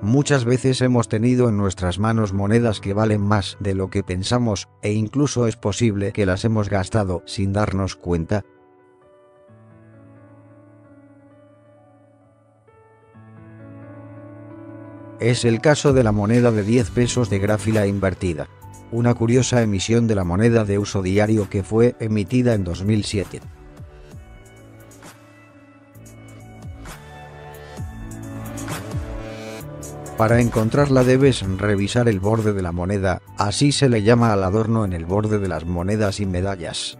Muchas veces hemos tenido en nuestras manos monedas que valen más de lo que pensamos, e incluso es posible que las hemos gastado sin darnos cuenta. Es el caso de la moneda de 10 pesos de gráfila invertida, una curiosa emisión de la moneda de uso diario que fue emitida en 2007. Para encontrarla debes revisar el borde de la moneda, así se le llama al adorno en el borde de las monedas y medallas.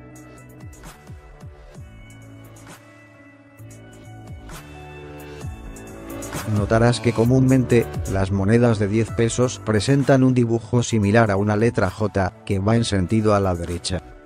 Notarás que comúnmente, las monedas de 10 pesos presentan un dibujo similar a una letra J que va en sentido a la derecha.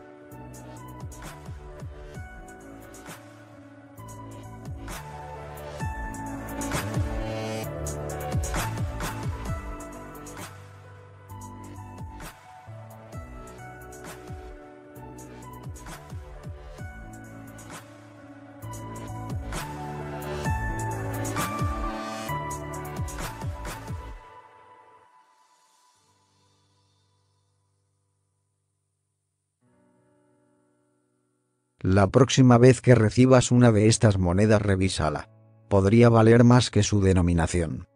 La próxima vez que recibas una de estas monedas revísala. Podría valer más que su denominación.